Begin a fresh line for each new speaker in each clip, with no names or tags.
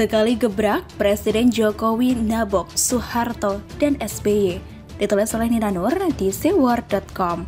Sekali gebrak, Presiden Jokowi nabok Soeharto dan SBY. Ditulis oleh Nina Nur di seaword.com.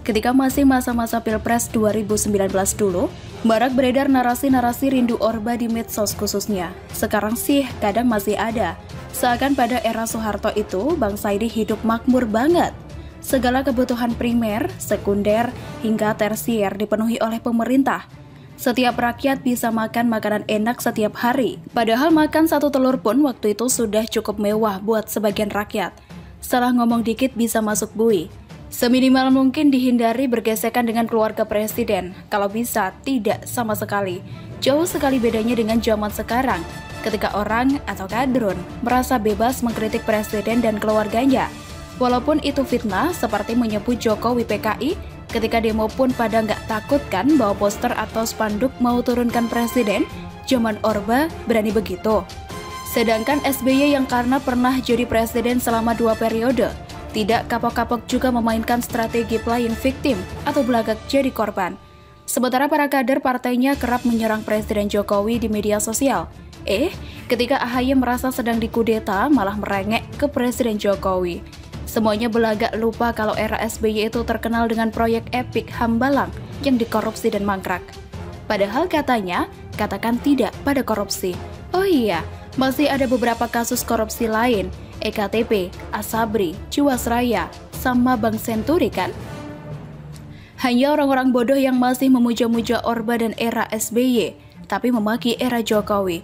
Ketika masih masa-masa Pilpres 2019 dulu, marak beredar narasi-narasi rindu Orba di medsos khususnya. Sekarang sih kadang masih ada. Seakan pada era Soeharto itu, bangsa ini hidup makmur banget. Segala kebutuhan primer, sekunder, hingga tersier dipenuhi oleh pemerintah – setiap rakyat bisa makan makanan enak setiap hari. Padahal makan satu telur pun waktu itu sudah cukup mewah buat sebagian rakyat. Salah ngomong dikit bisa masuk bui. Seminimal mungkin dihindari bergesekan dengan keluarga presiden. Kalau bisa, tidak sama sekali. Jauh sekali bedanya dengan zaman sekarang, ketika orang atau kadrun merasa bebas mengkritik presiden dan keluarganya. Walaupun itu fitnah, seperti menyebut Jokowi PKI Ketika demo pun pada nggak takut kan bawa poster atau spanduk mau turunkan presiden, zaman Orba berani begitu. Sedangkan SBY yang karena pernah jadi presiden selama dua periode, tidak kapok-kapok juga memainkan strategi playing victim atau belagak jadi korban. Sementara para kader partainya kerap menyerang Presiden Jokowi di media sosial. Eh, ketika AHY merasa sedang dikudeta, malah merengek ke Presiden Jokowi. Semuanya belagak lupa kalau era SBY itu terkenal dengan proyek epik Hambalang yang dikorupsi dan mangkrak. Padahal katanya, katakan tidak pada korupsi. Oh iya, masih ada beberapa kasus korupsi lain, EKTP, Asabri, Jiwasraya, sama Bank Senturi kan? Hanya orang-orang bodoh yang masih memuja-muja Orba dan era SBY, tapi memaki era Jokowi.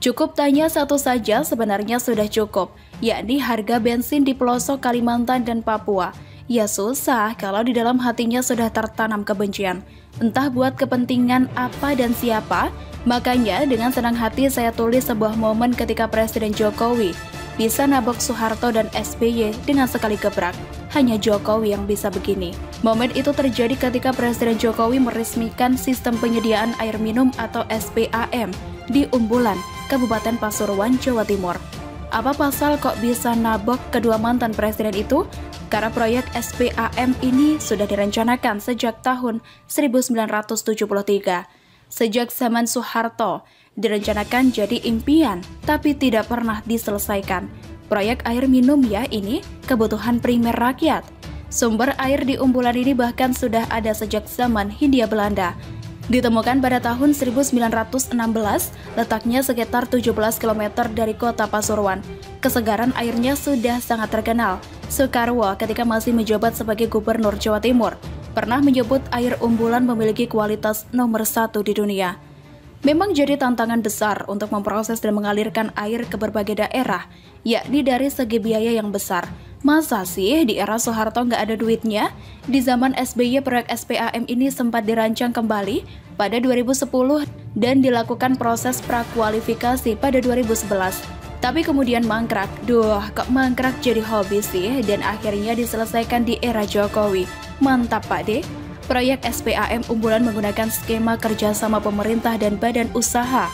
Cukup tanya satu saja sebenarnya sudah cukup, yakni harga bensin di pelosok Kalimantan dan Papua. Ya susah kalau di dalam hatinya sudah tertanam kebencian. Entah buat kepentingan apa dan siapa, makanya dengan senang hati saya tulis sebuah momen ketika Presiden Jokowi bisa nabok Soeharto dan SBY dengan sekali gebrak. Hanya Jokowi yang bisa begini. Momen itu terjadi ketika Presiden Jokowi meresmikan sistem penyediaan air minum atau SPAM di Umbulan, Kabupaten Pasuruan, Jawa Timur. Apa pasal kok bisa nabok kedua mantan presiden itu? Karena proyek SPAM ini sudah direncanakan sejak tahun 1973. Sejak zaman Soeharto, direncanakan jadi impian, tapi tidak pernah diselesaikan. Proyek air minum ya ini kebutuhan primer rakyat. Sumber air di umbulan ini bahkan sudah ada sejak zaman Hindia Belanda. Ditemukan pada tahun 1916, letaknya sekitar 17 km dari kota Pasuruan. Kesegaran airnya sudah sangat terkenal. Soekarwo ketika masih menjabat sebagai gubernur Jawa Timur, pernah menyebut air umbulan memiliki kualitas nomor satu di dunia. Memang jadi tantangan besar untuk memproses dan mengalirkan air ke berbagai daerah, yakni dari segi biaya yang besar. Masa sih di era Soeharto nggak ada duitnya? Di zaman SBY proyek SPAM ini sempat dirancang kembali pada 2010 dan dilakukan proses prakualifikasi pada 2011. Tapi kemudian mangkrak. Duh, kok mangkrak jadi hobi sih dan akhirnya diselesaikan di era Jokowi. Mantap Pak De. Proyek SPAM unggulan menggunakan skema kerjasama pemerintah dan badan usaha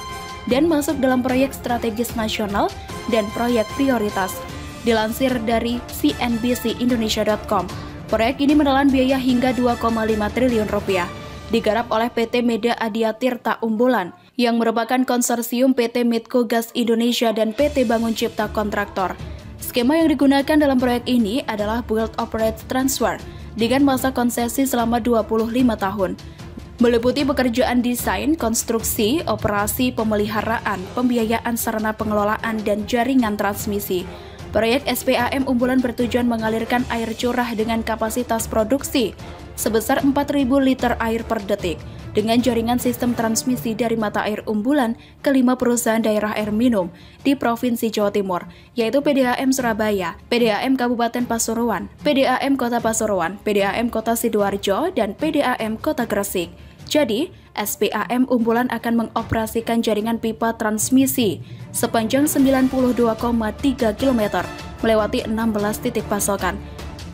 dan masuk dalam proyek strategis nasional dan proyek prioritas Dilansir dari cnbcindonesia.com, proyek ini menelan biaya hingga 2,5 triliun rupiah. Digarap oleh PT Media Adia Tirta Umbulan, yang merupakan konsorsium PT Medco Gas Indonesia dan PT Bangun Cipta Kontraktor. Skema yang digunakan dalam proyek ini adalah Build Operate Transfer dengan masa konsesi selama 25 tahun meliputi pekerjaan desain, konstruksi, operasi, pemeliharaan, pembiayaan sarana pengelolaan, dan jaringan transmisi. Proyek SPAM Umbulan bertujuan mengalirkan air curah dengan kapasitas produksi sebesar 4.000 liter air per detik dengan jaringan sistem transmisi dari mata air umbulan ke lima perusahaan daerah air minum di Provinsi Jawa Timur, yaitu PDAM Surabaya, PDAM Kabupaten Pasuruan, PDAM Kota Pasuruan, PDAM Kota Sidoarjo, dan PDAM Kota Gresik. Jadi, SPAM Umbulan akan mengoperasikan jaringan pipa transmisi sepanjang 92,3 km melewati 16 titik pasokan.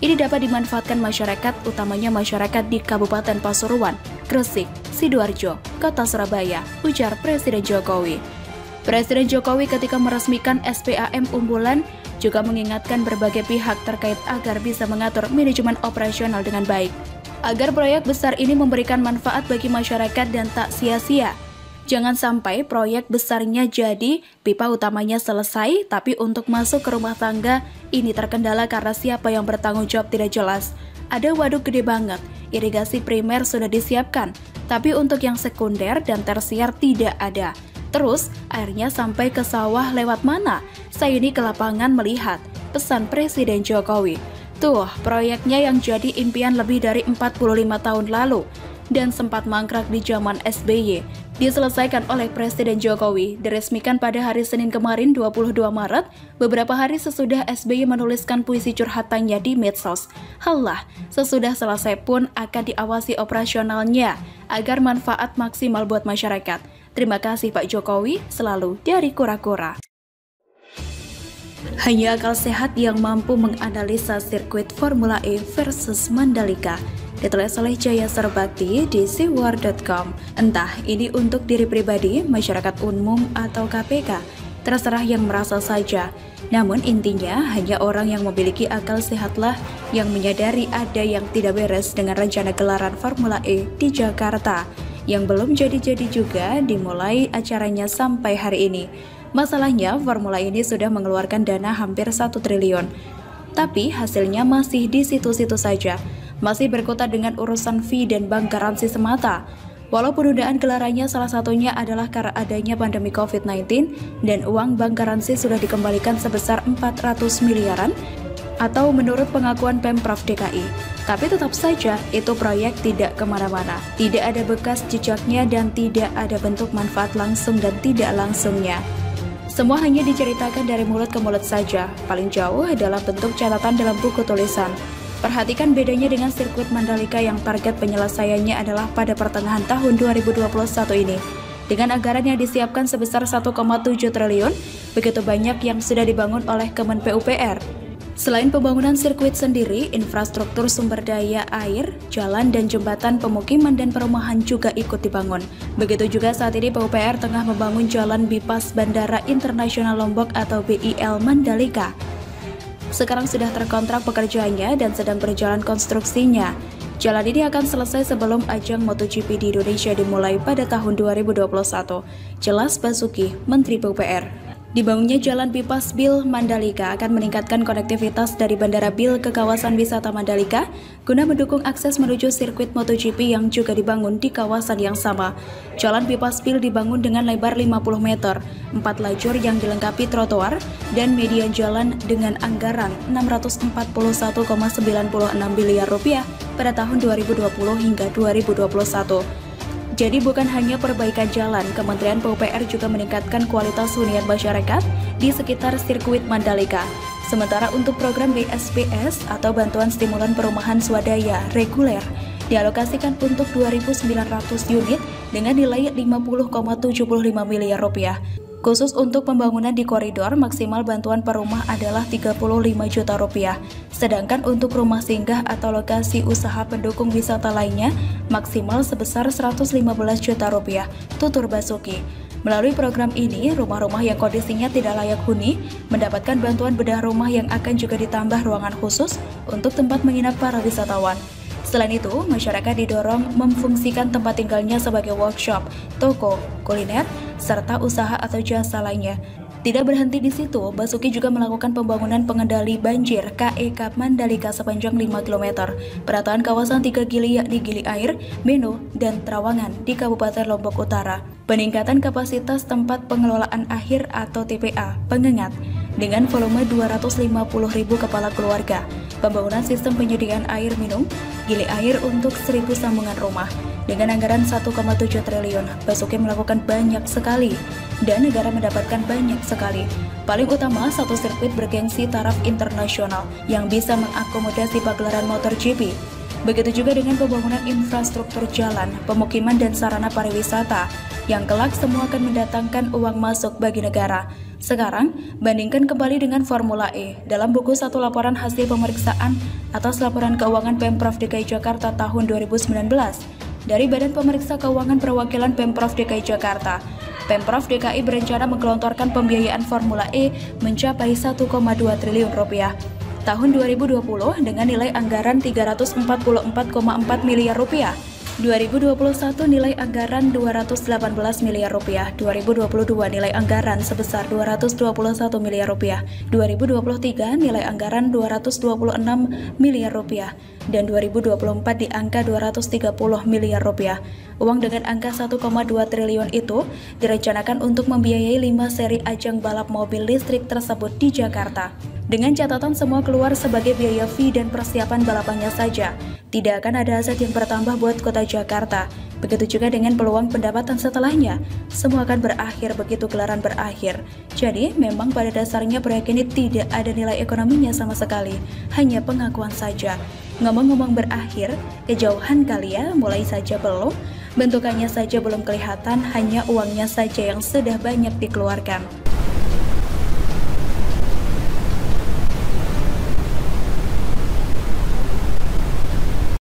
Ini dapat dimanfaatkan masyarakat, utamanya masyarakat di Kabupaten Pasuruan, Gresik, Sidoarjo, Kota Surabaya, ujar Presiden Jokowi. Presiden Jokowi ketika meresmikan SPAM Umbulan juga mengingatkan berbagai pihak terkait agar bisa mengatur manajemen operasional dengan baik agar proyek besar ini memberikan manfaat bagi masyarakat dan tak sia-sia. Jangan sampai proyek besarnya jadi, pipa utamanya selesai, tapi untuk masuk ke rumah tangga ini terkendala karena siapa yang bertanggung jawab tidak jelas. Ada waduk gede banget, irigasi primer sudah disiapkan, tapi untuk yang sekunder dan tersier tidak ada. Terus, airnya sampai ke sawah lewat mana? Saya ini ke lapangan melihat, pesan Presiden Jokowi. Tuh, proyeknya yang jadi impian lebih dari 45 tahun lalu dan sempat mangkrak di zaman SBY, diselesaikan oleh Presiden Jokowi, diresmikan pada hari Senin kemarin 22 Maret, beberapa hari sesudah SBY menuliskan puisi curhatannya di medsos. Halah, sesudah selesai pun akan diawasi operasionalnya agar manfaat maksimal buat masyarakat. Terima kasih Pak Jokowi, selalu dari kura-kura. Hanya akal sehat yang mampu menganalisa sirkuit Formula E versus Mandalika ditulis oleh Jaya Serbakti di siwar.com. Entah ini untuk diri pribadi, masyarakat umum, atau KPK, terserah yang merasa saja. Namun intinya hanya orang yang memiliki akal sehatlah yang menyadari ada yang tidak beres dengan rencana gelaran Formula E di Jakarta yang belum jadi-jadi juga dimulai acaranya sampai hari ini. Masalahnya, formula ini sudah mengeluarkan dana hampir 1 triliun. Tapi hasilnya masih di situ-situ saja masih berkutat dengan urusan fee dan bank garansi semata. Walau penundaan gelarannya salah satunya adalah karena adanya pandemi COVID-19 dan uang bank garansi sudah dikembalikan sebesar 400 miliaran atau menurut pengakuan Pemprov DKI. Tapi tetap saja itu proyek tidak ke mana-mana, tidak ada bekas jejaknya dan tidak ada bentuk manfaat langsung dan tidak langsungnya. Semua hanya diceritakan dari mulut ke mulut saja, paling jauh adalah bentuk catatan dalam buku tulisan. Perhatikan bedanya dengan sirkuit Mandalika yang target penyelesaiannya adalah pada pertengahan tahun 2021 ini. Dengan anggaran yang disiapkan sebesar 1,7 triliun, begitu banyak yang sudah dibangun oleh Kemen PUPR. Selain pembangunan sirkuit sendiri, infrastruktur sumber daya air, jalan dan jembatan pemukiman dan perumahan juga ikut dibangun. Begitu juga saat ini PUPR tengah membangun jalan bypass Bandara Internasional Lombok atau BIL Mandalika sekarang sudah terkontrak pekerjaannya dan sedang berjalan konstruksinya. Jalan ini akan selesai sebelum ajang MotoGP di Indonesia dimulai pada tahun 2021. Jelas Basuki, Menteri PUPR. Dibangunnya Jalan Pipas Bil Mandalika akan meningkatkan konektivitas dari Bandara Bil ke kawasan wisata Mandalika guna mendukung akses menuju sirkuit MotoGP yang juga dibangun di kawasan yang sama. Jalan Pipas Bil dibangun dengan lebar 50 meter, 4 lajur yang dilengkapi trotoar, dan median jalan dengan anggaran 641,96 miliar rupiah pada tahun 2020 hingga 2021. Jadi bukan hanya perbaikan jalan, Kementerian PUPR juga meningkatkan kualitas hunian masyarakat di sekitar sirkuit Mandalika. Sementara untuk program BSPS atau Bantuan Stimulan Perumahan Swadaya reguler dialokasikan untuk 2.900 unit dengan nilai 50,75 miliar rupiah. Khusus untuk pembangunan di koridor, maksimal bantuan per rumah adalah 35 juta rupiah. Sedangkan untuk rumah singgah atau lokasi usaha pendukung wisata lainnya, maksimal sebesar 115 juta rupiah, tutur Basuki. Melalui program ini, rumah-rumah yang kondisinya tidak layak huni mendapatkan bantuan bedah rumah yang akan juga ditambah ruangan khusus untuk tempat menginap para wisatawan. Selain itu, masyarakat didorong memfungsikan tempat tinggalnya sebagai workshop, toko, kuliner, serta usaha atau jasa lainnya. Tidak berhenti di situ, Basuki juga melakukan pembangunan pengendali banjir KEK Mandalika sepanjang 5 km, perataan kawasan tiga gili yakni Gili Air, Beno, dan Trawangan di Kabupaten Lombok Utara, peningkatan kapasitas tempat pengelolaan akhir atau TPA, pengengat, dengan volume 250.000 kepala keluarga, pembangunan sistem penyediaan air minum, gili air untuk 1000 sambungan rumah. Dengan anggaran 1,7 triliun, Basuki melakukan banyak sekali dan negara mendapatkan banyak sekali. Paling utama, satu sirkuit bergengsi taraf internasional yang bisa mengakomodasi pagelaran motor GP. Begitu juga dengan pembangunan infrastruktur jalan, pemukiman dan sarana pariwisata yang kelak semua akan mendatangkan uang masuk bagi negara. Sekarang, bandingkan kembali dengan Formula E dalam buku satu laporan hasil pemeriksaan atas laporan keuangan Pemprov DKI Jakarta tahun 2019 dari Badan Pemeriksa Keuangan Perwakilan Pemprov DKI Jakarta. Pemprov DKI berencana menggelontorkan pembiayaan Formula E mencapai 1,2 triliun rupiah tahun 2020 dengan nilai anggaran 344,4 miliar rupiah 2021 nilai anggaran 218 miliar rupiah, 2022 nilai anggaran sebesar 221 miliar rupiah, 2023 nilai anggaran 226 miliar rupiah, dan 2024 di angka 230 miliar rupiah. Uang dengan angka 1,2 triliun itu direncanakan untuk membiayai 5 seri ajang balap mobil listrik tersebut di Jakarta. Dengan catatan semua keluar sebagai biaya fee dan persiapan balapannya saja, tidak akan ada aset yang bertambah buat kota Jakarta. Begitu juga dengan peluang pendapatan setelahnya. Semua akan berakhir begitu gelaran berakhir. Jadi, memang pada dasarnya proyek ini tidak ada nilai ekonominya sama sekali, hanya pengakuan saja. Ngomong-ngomong berakhir, kejauhan kali ya, mulai saja belum. Bentukannya saja belum kelihatan, hanya uangnya saja yang sudah banyak dikeluarkan.